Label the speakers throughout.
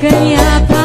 Speaker 1: quem apaga.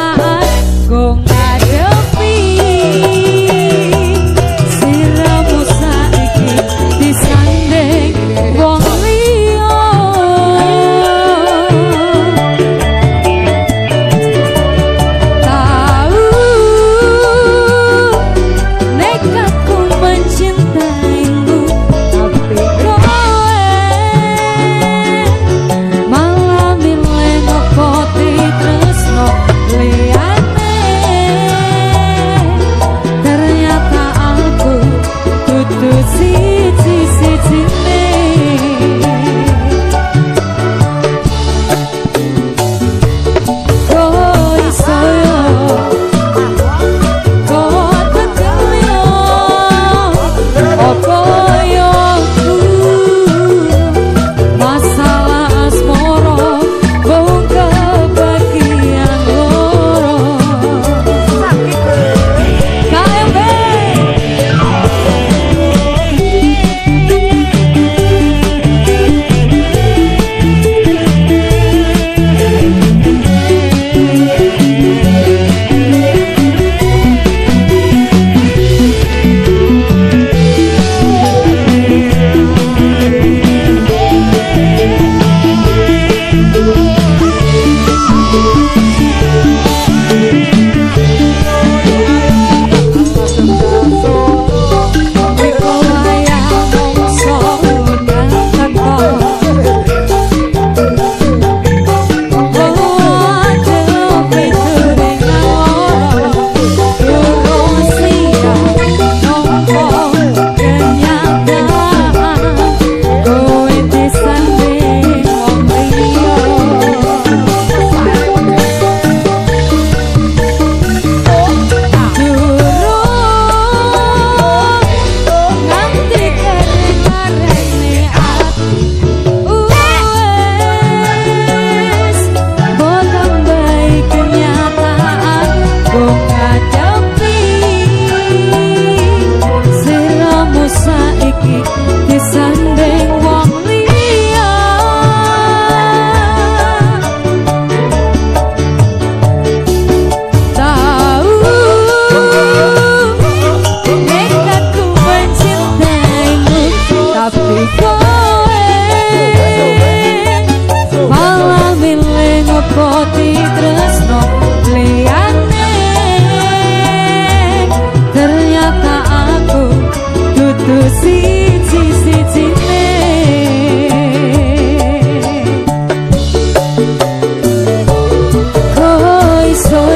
Speaker 1: Oh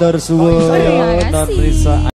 Speaker 1: Matur suwun non Risa